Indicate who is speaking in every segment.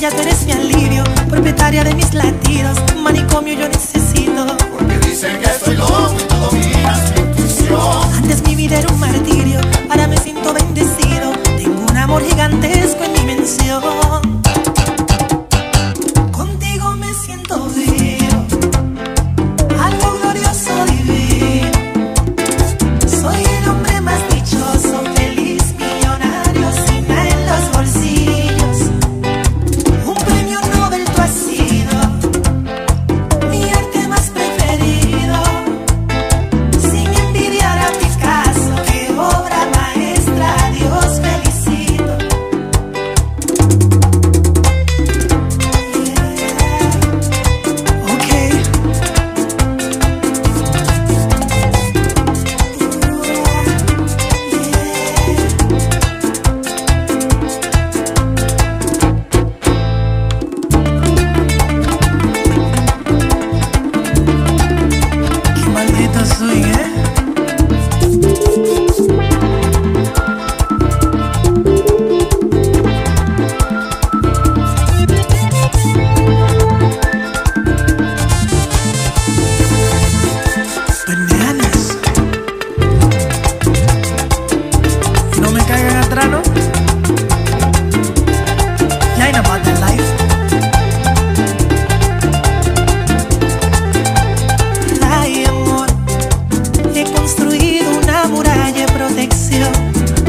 Speaker 1: Ella tú eres mi alivio, propietaria de mis latidos, manicomio yo necesito.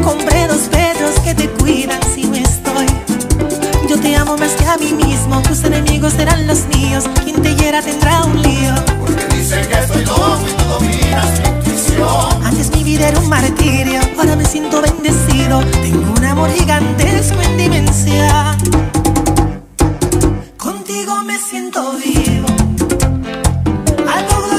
Speaker 1: Compré dos perros que te cuidan si no estoy. Yo te amo más que a mí mismo, tus enemigos serán los míos. Quien te hiera tendrá un lío.
Speaker 2: Porque dicen que soy loco y tú dominas mi intuición.
Speaker 1: Antes mi vida era un martirio, ahora me siento bendecido. Tengo un amor gigantesco en dimensión. Contigo me siento vivo, algo